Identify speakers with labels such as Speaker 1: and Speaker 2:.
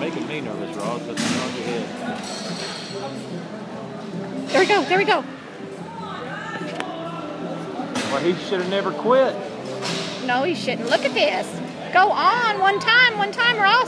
Speaker 1: making me nervous, Ross. That's on your head.
Speaker 2: There we go. There we go.
Speaker 1: Well, he should have never quit.
Speaker 2: No, he shouldn't. Look at this. Go on. One time. One time, Ross.